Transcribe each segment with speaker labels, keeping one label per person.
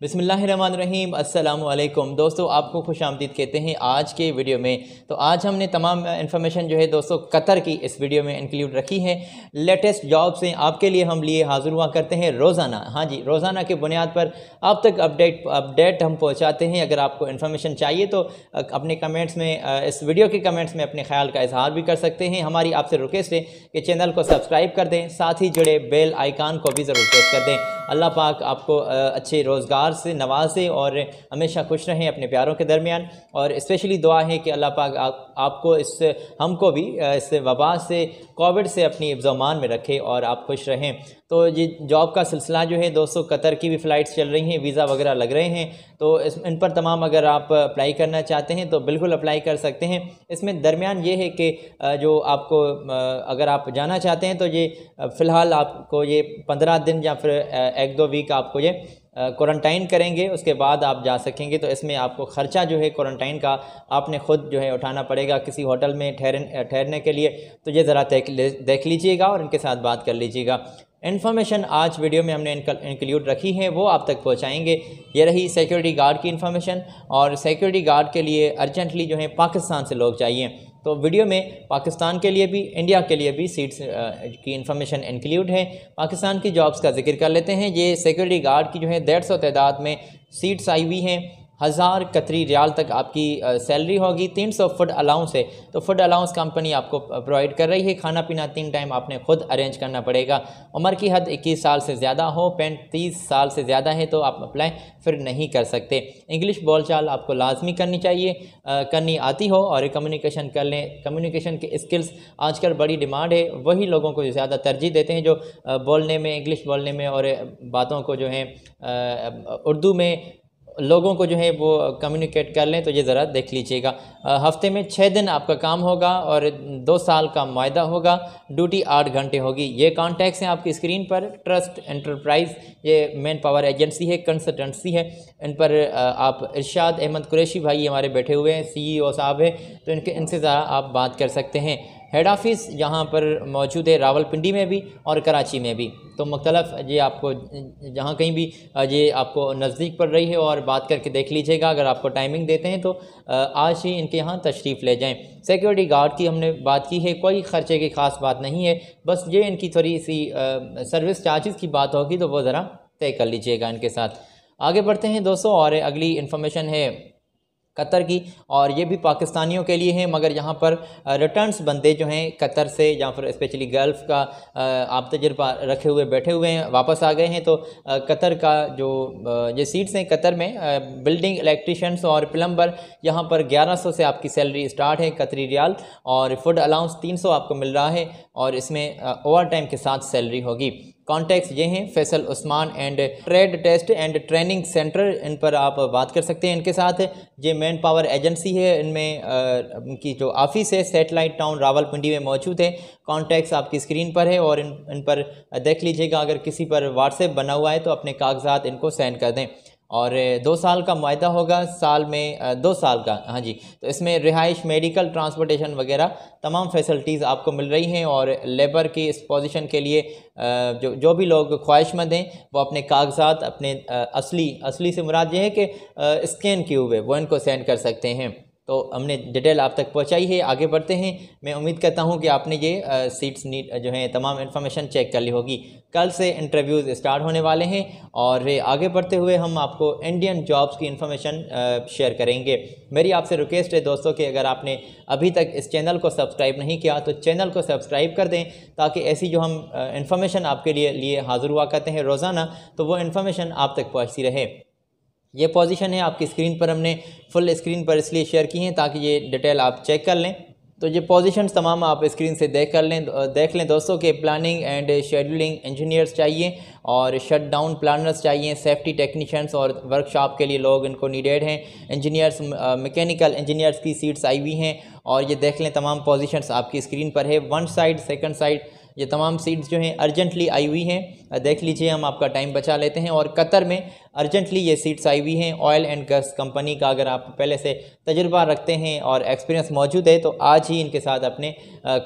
Speaker 1: بسم اللہ الرحمن الرحیم۔ السلام علیکم۔ دوستو، آپ کو خوش آمدید کہتے ہیں آج کے ویڈیو میں۔ تو آج ہم نے تمام انفارمیشن جو ہے دوستو قطر کی اس ویڈیو میں انکلیوڈ رکھی ہے۔ لیٹسٹ جاب سے آپ کے لیے ہم لیے حاضر ہوا کرتے ہیں روزانہ۔ ہاں جی روزانہ کے بنیاد پر آپ تک اپڈیٹ اپڈیٹ ہم پہنچاتے ہیں۔ اگر آپ کو انفارمیشن چاہیے تو اپنے کمنٹس میں، اس ویڈیو کے کمنٹس میں اپنے خیال کا اظہار بھی کر سکتے ہیں۔ ہماری آپ سے ریکویسٹ ہے کہ چینل کو سبسکرائب کر دیں۔ ساتھ ہی جڑے بیل آئیکن کو بھی ضرور پریس کر دیں۔ اللہ پاک آپ کو اچھے روزگار سے نوازے اور ہمیشہ خوش رہیں اپنے پیاروں کے درمیان۔ اور اسپیشلی دعا ہے کہ اللہ پاک آپ کو اس، ہم کو بھی اس وبا سے، کووڈ سے اپنی افزامان میں رکھے اور آپ خوش رہیں۔ تو یہ جاب کا سلسلہ جو ہے دوستو قطر کی بھی فلائٹس چل رہی ہیں ویزا وغیرہ لگ رہے ہیں۔ تو اس، ان پر تمام اگر آپ اپلائی کرنا چاہتے ہیں تو بالکل اپلائی کر سکتے ہیں۔ اس میں درمیان یہ ہے کہ جو آپ کو اگر آپ جانا چاہتے ہیں تو یہ فی الحال آپ کو یہ پندرہ دن یا پھر ایک دو ویک آپ کو یہ کورنٹائن کریں گے۔ اس کے بعد آپ جا سکیں گے۔ تو اس میں آپ کو خرچہ جو ہے کورنٹائن کا آپ نے خود جو ہے اٹھانا پڑے گا کسی ہوٹل میں ٹھہرنے کے لیے۔ تو یہ ذرا دیکھ لیجیے گا اور ان کے ساتھ بات کر لیجیے گا۔ انفارمیشن آج ویڈیو میں ہم نے انکلیوڈ رکھی ہے، وہ آپ تک پہنچائیں گے۔ یہ رہی سیکیورٹی گارڈ کی انفارمیشن اور سیکیورٹی گارڈ کے لیے ارجنٹلی جو ہے پاکستان سے لوگ چاہیے۔ تو ویڈیو میں پاکستان کے لیے بھی، انڈیا کے لیے بھی سیٹس کی انفارمیشن انکلیوڈ ہے پاکستان کی جابز کا ذکر کر لیتے ہیں۔ یہ سیکیورٹی گارڈ کی جو ہے ڈیڑھ سو تعداد میں سیٹس آئی ہوئی ہیں۔ ہزار قطری ریال تک آپ کی سیلری ہوگی، تین سو فوڈ الاؤنس ہے، تو فوڈ الاؤنس کمپنی آپ کو پرووائڈ کر رہی ہے، کھانا پینا تین ٹائم آپ نے خود ارینج کرنا پڑے گا۔ عمر کی حد اکیس سال سے زیادہ ہو، پینتیس سال سے زیادہ ہے تو آپ اپلائی پھر نہیں کر سکتے۔ انگلش بول چال آپ کو لازمی کرنی چاہیے کرنی آتی ہو اور کمیونیکیشن کر لیں۔ کمیونیکیشن کے اسکلز آج کل بڑی ڈیمانڈ ہے، وہی لوگوں کو زیادہ ترجیح دیتے ہیں جو بولنے میں انگلش بولنے میں اور باتوں کو جو ہے اردو میں لوگوں کو جو ہے وہ کمیونیکیٹ کر لیں تو یہ ذرا دیکھ لیجیے گا۔ ہفتے میں چھ دن آپ کا کام ہوگا اور دو سال کا معاہدہ ہوگا۔ ڈیوٹی آٹھ گھنٹے ہوگی۔ یہ کانٹیکٹس ہیں آپ کی اسکرین پر۔ ٹرسٹ انٹرپرائز یہ مین پاور ایجنسی ہے کنسلٹنسی ہے۔ ان پر آپ ارشاد احمد قریشی بھائی ہمارے بیٹھے ہوئے ہیں سی ای او صاحب ہے تو ان کے، ان سے ذرا آپ بات کر سکتے ہیں۔ ہیڈ آفس یہاں پر موجود ہے راول پنڈی میں بھی اور کراچی میں بھی۔ تو مختلف، یہ آپ کو، جہاں کہیں بھی، یہ آپ کو نزدیک پڑ رہی ہے اور بات کر کے دیکھ لیجیے گا۔ اگر آپ کو ٹائمنگ دیتے ہیں تو آج ہی ان کے یہاں تشریف لے جائیں۔ سیکیورٹی گارڈ کی ہم نے بات کی ہے، کوئی خرچے کی خاص بات نہیں ہے۔ بس یہ ان کی تھوڑی سی سروس چارجز کی بات ہوگی تو وہ ذرا طے کر لیجیے گا ان کے ساتھ۔ آگے بڑھتے ہیں دوستوں اور اگلی انفارمیشن ہے۔ قطر کی اور یہ بھی پاکستانیوں کے لیے ہیں، مگر یہاں پر ریٹرنز بندے جو ہیں قطر سے یا پھر اسپیشلی گلف کا آپ تجربہ رکھے ہوئے، بیٹھے ہوئے ہیں، واپس آ گئے ہیں۔ تو قطر کا جو یہ سیٹس ہیں قطر میں بلڈنگ الیکٹریشنس اور پلمبر یہاں پر گیارہ سو سے آپ کی سیلری اسٹارٹ ہے قطری ریال اور فوڈ الاؤنس تین سو آپ کو مل رہا ہے اور اس میں اوور ٹائم کے ساتھ سیلری ہوگی۔ کانٹیکس یہ ہیں، Faisal Usman and trade test and training centre, ان پر آپ بات کر سکتے ہیں ان کے ساتھ۔ یہ مین پاور ایجنسی ہے، ان میں ان کی جو آفس ہے، سیٹلائٹ ٹاؤن راول پنڈی میں موجود ہے کانٹیکس آپ کی اسکرین پر ہے اور ان ان پر دیکھ لیجیے گا۔ اگر کسی پر واٹس ایپ بنا ہوا ہے تو اپنے کاغذات ان کو سینڈ کر دیں۔ اور دو سال کا معاہدہ ہوگا، سال میں دو سال کا ہاں جی تو اس میں رہائش، میڈیکل، ٹرانسپورٹیشن وغیرہ تمام فیسلٹیز آپ کو مل رہی ہیں اور لیبر کی اس پوزیشن کے لیے جو جو بھی لوگ خواہش مند ہیں، وہ اپنے کاغذات، اپنے اصلی اصلی سے مراد یہ ہے کہ اسکین کیے ہوئے، وہ ان کو سینڈ کر سکتے ہیں۔ تو ہم نے ڈیٹیل آپ تک پہنچائی ہے، آگے بڑھتے ہیں۔ میں امید کرتا ہوں کہ آپ نے یہ سیٹس نیٹ جو ہیں، تمام انفارمیشن چیک کر لی ہوگی۔ کل سے انٹرویوز اسٹارٹ ہونے والے ہیں اور آگے بڑھتے ہوئے ہم آپ کو انڈین جابز کی انفارمیشن شیئر کریں گے۔ میری آپ سے ریکویسٹ ہے دوستوں کہ اگر آپ نے ابھی تک اس چینل کو سبسکرائب نہیں کیا تو چینل کو سبسکرائب کر دیں تاکہ ایسی جو ہم انفارمیشن آپ کے لیے لیے حاضر ہوا کرتے ہیں روزانہ تو وہ انفارمیشن آپ تک پہنچتی رہے۔ یہ پوزیشن ہے، آپ کی اسکرین پر ہم نے فل اسکرین پر اس لیے شیئر کی ہیں تاکہ یہ ڈیٹیل آپ چیک کر لیں۔ تو یہ پوزیشنز تمام آپ اسکرین سے دیکھ کر لیں، دیکھ لیں دوستوں کہ پلاننگ اینڈ شیڈولنگ انجینئرس چاہیے اور شٹ ڈاؤن پلانرز چاہیے سیفٹی ٹیکنیشنس اور ورک شاپ کے لیے لوگ ان کو نیڈیڈ ہیں۔ انجینئرس میکینیکل انجینئرس کی سیٹس آئی ہوئی ہیں اور یہ دیکھ لیں تمام پوزیشنز آپ کی اسکرین پر ہے۔ ون سائڈ سیکنڈ سائڈ یہ تمام سیٹس جو ہیں ارجنٹلی آئی ہوئی ہیں۔ دیکھ لیجیے ہم آپ کا ٹائم بچا لیتے ہیں اور قطر میں ارجنٹلی یہ سیٹس آئی ہوئی ہیں۔ آئل اینڈ گیس کمپنی کا اگر آپ پہلے سے تجربہ رکھتے ہیں اور ایکسپیرینس موجود ہے تو آج ہی ان کے ساتھ اپنے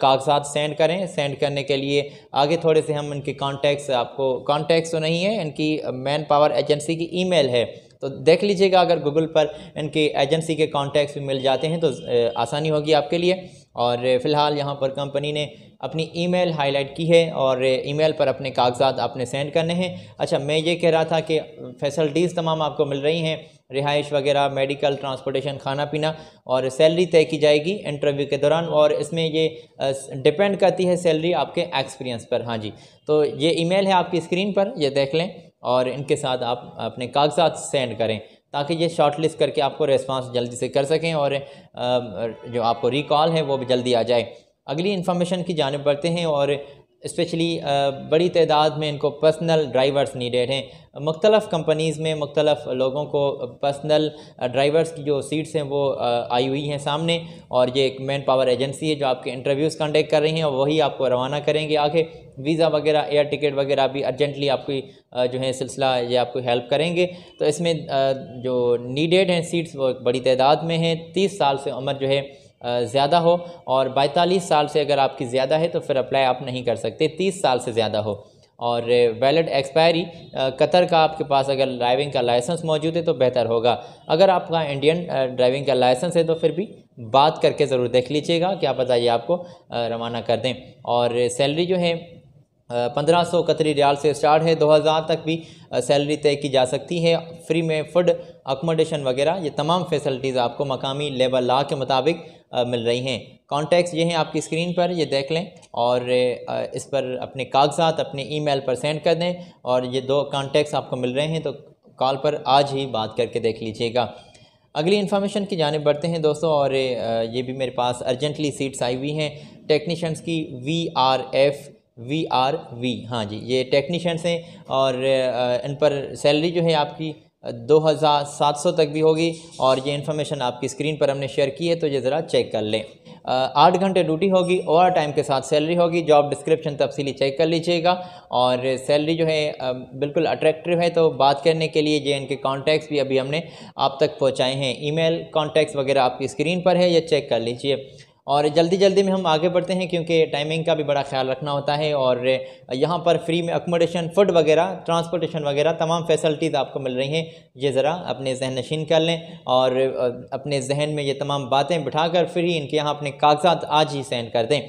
Speaker 1: کاغذات سینڈ کریں۔ سینڈ کرنے کے لیے آگے تھوڑے سے ہم ان کی کانٹیکٹس آپ کو کانٹیکٹس تو نہیں ہے ان کی مین پاور ایجنسی کی ای میل ہے۔ تو دیکھ لیجیے گا اگر گوگل پر ان کی ایجنسی کے کانٹیکٹس بھی مل جاتے ہیں تو آسانی ہوگی آپ کے لیے۔ اور فی الحال یہاں پر کمپنی نے اپنی ای میل ہائی لائٹ کی ہے اور ای میل پر اپنے کاغذات آپ نے سینڈ کرنے ہیں۔ اچھا میں یہ کہہ رہا تھا کہ فیسلٹیز تمام آپ کو مل رہی ہیں، رہائش وغیرہ، میڈیکل، ٹرانسپورٹیشن، کھانا پینا اور سیلری طے کی جائے گی انٹرویو کے دوران اور اس میں یہ ڈپینڈ کرتی ہے سیلری آپ کے ایکسپیرینس پر۔ ہاں جی تو یہ ای میل ہے آپ کی اسکرین پر، یہ دیکھ لیں اور ان کے ساتھ آپ اپنے کاغذات سینڈ کریں۔ تاکہ یہ شارٹ لسٹ کر کے آپ کو ریسپانس جلدی سے کر سکیں اور جو آپ کو ریکال ہے وہ بھی جلدی آ جائے۔ اگلی انفارمیشن کی جانب بڑھتے ہیں اور اسپیشلی بڑی تعداد میں ان کو پرسنل ڈرائیورز نیڈیڈ ہیں۔ مختلف کمپنیز میں مختلف لوگوں کو پرسنل ڈرائیورز کی جو سیٹس ہیں وہ آئی ہوئی ہیں سامنے۔ اور یہ ایک مین پاور ایجنسی ہے جو آپ کے انٹرویوز کنڈکٹ کر رہی ہیں اور وہی آپ کو روانہ کریں گے۔ آگے ویزا وغیرہ ایئر ٹکٹ وغیرہ بھی ارجنٹلی آپ کی جو ہے سلسلہ یہ آپ کو ہیلپ کریں گے۔ تو اس میں جو نیڈیڈ ہیں سیٹس وہ بڑی تعداد میں ہیں۔ تیس سال سے عمر جو ہے زیادہ ہو اور بائیتالیس سال سے اگر آپ کی زیادہ ہے تو پھر اپلائی آپ نہیں کر سکتے، تیس سال سے زیادہ ہو۔ اور ویلڈ ایکسپائری قطر کا آپ کے پاس اگر ڈرائیونگ کا لائسنس موجود ہے تو بہتر ہوگا۔ اگر آپ کا انڈین ڈرائیونگ کا لائسنس ہے تو پھر بھی بات کر کے ضرور دیکھ لیجیے گا، کیا پتہ یہ آپ کو روانہ کر دیں۔ اور سیلری جو ہے پندرہ سو قطری ریال سے اسٹارٹ ہے۔ دو ہزار تک بھی سیلری طے کی جا سکتی ہے۔ فری میں فوڈ اکوموڈیشن وغیرہ، یہ تمام فیسلٹیز آپ کو مقامی لیبر لا کے مطابق مل رہی ہیں۔ کانٹیکٹس یہ ہیں آپ کی اسکرین پر، یہ دیکھ لیں اور اس پر اپنے کاغذات، اپنے ای میل پر سینڈ کر دیں اور یہ دو کانٹیکٹس آپ کو مل رہے ہیں تو کال پر آج ہی بات کر کے دیکھ لیجیے گا۔ اگلی انفارمیشن کی جانب بڑھتے ہیں دوستوں اور یہ بھی میرے پاس ارجنٹلی سیٹس آئی ہوئی ہیں۔ ٹیکنیشنز کی V R F V R V ہاں جی یہ ٹیکنیشنس ہیں اور ان پر سیلری جو ہے آپ کی دو ہزار سات سو تک بھی ہوگی اور یہ انفارمیشن آپ کی اسکرین پر ہم نے شیئر کی ہے تو یہ ذرا چیک کر لیں۔ آٹھ گھنٹے ڈیوٹی ہوگی، اوور ٹائم کے ساتھ سیلری ہوگی، جاب ڈسکرپشن تفصیلی چیک کر لیجیے گا۔ اور سیلری جو ہے بالکل اٹریکٹیو ہے تو بات کرنے کے لیے جو ان کے کانٹیکٹس بھی ابھی ہم نے آپ تک پہنچائے ہیں۔ ای میل کانٹیکٹس وغیرہ آپ کی اسکرین پر ہے، یہ چیک کر لیجیے اور جلدی جلدی میں ہم آگے بڑھتے ہیں کیونکہ ٹائمنگ کا بھی بڑا خیال رکھنا ہوتا ہے اور یہاں پر فری میں اکوموڈیشن فوڈ وغیرہ ٹرانسپورٹیشن وغیرہ تمام فیسلٹیز آپ کو مل رہی ہیں۔ یہ ذرا اپنے ذہن نشین کر لیں اور اپنے ذہن میں یہ تمام باتیں بٹھا کر پھر ہی ان کے یہاں اپنے کاغذات آج ہی سینڈ کر دیں۔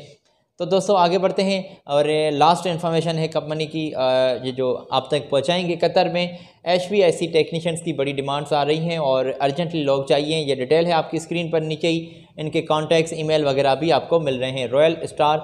Speaker 1: تو دوستو، آگے بڑھتے ہیں اور لاسٹ انفارمیشن ہے کمپنی کی یہ جو آپ تک پہنچائیں گے قطر میں۔ ایچ وی ایسی ٹیکنیشنز کی بڑی ڈیمانڈز آ رہی ہیں اور ارجنٹلی لوگ چاہیے۔ یہ ڈیٹیل ہے آپ کی اسکرین پر، نیچے ہی ان کے کانٹیکٹس ای میل وغیرہ بھی آپ کو مل رہے ہیں۔ رویل اسٹار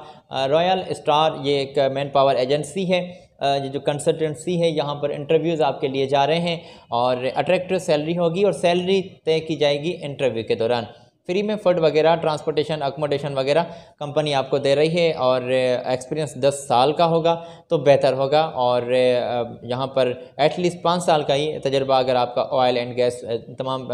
Speaker 1: رویل اسٹار یہ ایک مین پاور ایجنسی ہے یہ جو کنسلٹنسی ہے، یہاں پر انٹرویوز آپ کے لیے جا رہے ہیں اور اٹریکٹو سیلری ہوگی اور سیلری طے کی جائے گی انٹرویو کے دوران۔ فری میں فڈ وغیرہ، ٹرانسپورٹیشن، اکوموڈیشن وغیرہ کمپنی آپ کو دے رہی ہے اور ایکسپیرینس دس سال کا ہوگا تو بہتر ہوگا اور یہاں پر ایٹ لیسٹ پانچ سال کا ہی تجربہ اگر آپ کا آئل اینڈ گیس، تمام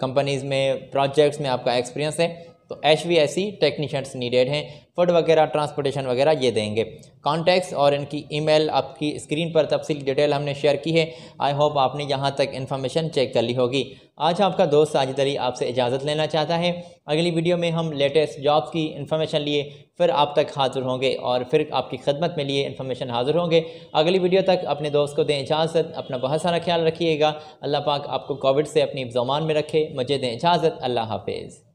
Speaker 1: کمپنیز میں، پروجیکٹس میں آپ کا ایکسپیرینس ہے تو H V AC technicians needed ہیں فوڈ وغیرہ ٹرانسپورٹیشن وغیرہ یہ دیں گے۔ کانٹیکس اور ان کی ای میل آپ کی اسکرین پر تفصیل ڈیٹیل ہم نے شیئر کی ہے۔ آئی ہوپ آپ نے یہاں تک انفارمیشن چیک کر لی ہوگی۔ آج آپ کا دوست ساجد علی آپ سے اجازت لینا چاہتا ہے۔ اگلی ویڈیو میں ہم لیٹسٹ جابس کی انفارمیشن لیے پھر آپ تک حاضر ہوں گے اور پھر آپ کی خدمت میں لیے انفارمیشن حاضر ہوں گے۔ اگلی ویڈیو تک اپنے دوست کو دیں اجازت، اپنا بہت سارا خیال رکھیے گا۔ اللہ پاک آپ کو کووڈ سے اپنی زمان میں رکھے، مجھے دیں اجازت۔ اللہ حافظ۔